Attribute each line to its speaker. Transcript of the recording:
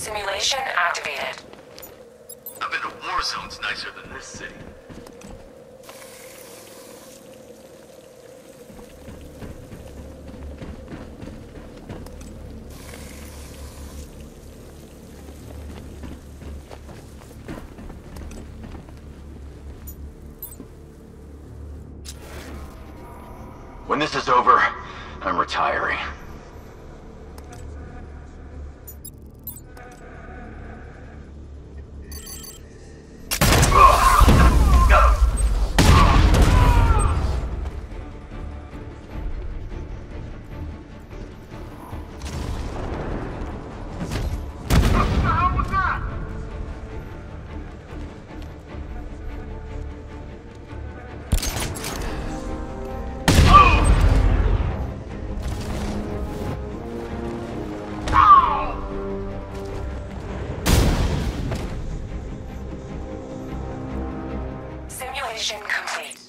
Speaker 1: Simulation activated.
Speaker 2: I've been to war zones nicer than this city. When this is over, I'm retiring.
Speaker 1: Simulation complete.